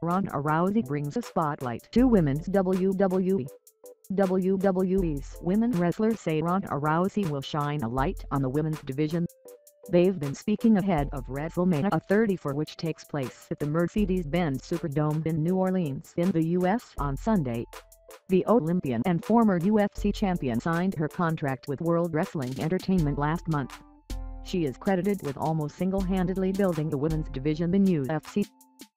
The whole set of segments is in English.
Ronda Rousey brings a spotlight to women's WWE. WWE's women wrestlers say Ronda Rousey will shine a light on the women's division. They've been speaking ahead of WrestleMania 34 which takes place at the Mercedes-Benz Superdome in New Orleans in the U.S. on Sunday. The Olympian and former UFC champion signed her contract with World Wrestling Entertainment last month. She is credited with almost single-handedly building the women's division in UFC.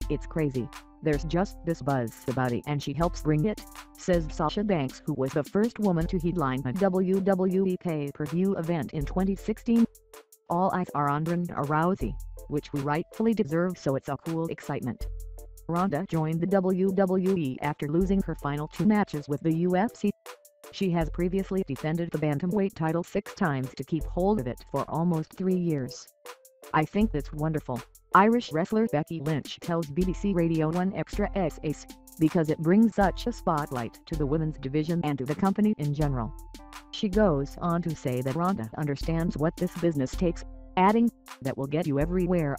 It's crazy. There's just this buzz about it and she helps bring it, says Sasha Banks who was the first woman to headline a WWE pay-per-view event in 2016. All eyes are on Ronda Rousey, which we rightfully deserve so it's a cool excitement. Ronda joined the WWE after losing her final two matches with the UFC. She has previously defended the bantamweight title six times to keep hold of it for almost three years. I think that's wonderful, Irish wrestler Becky Lynch tells BBC Radio 1 Extra Ace, because it brings such a spotlight to the women's division and to the company in general. She goes on to say that Ronda understands what this business takes, adding, that will get you everywhere.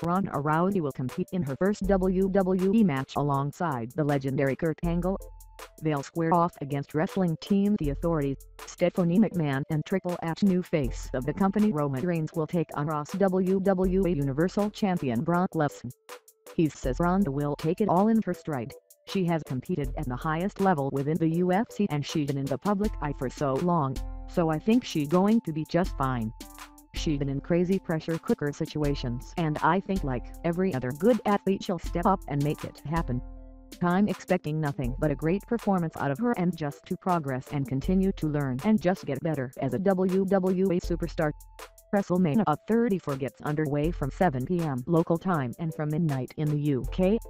Ronda Rousey will compete in her first WWE match alongside the legendary Kurt Angle, They'll square off against wrestling team The Authority, Stephanie McMahon and Triple H new face of the company Roman Reigns will take on Ross WWE Universal Champion Brock Lesnar. He says Ronda will take it all in her stride. She has competed at the highest level within the UFC and she's been in the public eye for so long, so I think she's going to be just fine. She's been in crazy pressure cooker situations and I think like every other good athlete she'll step up and make it happen. I'm expecting nothing but a great performance out of her and just to progress and continue to learn and just get better as a WWE superstar. WrestleMania 34 gets underway from 7 p.m. local time and from midnight in the UK.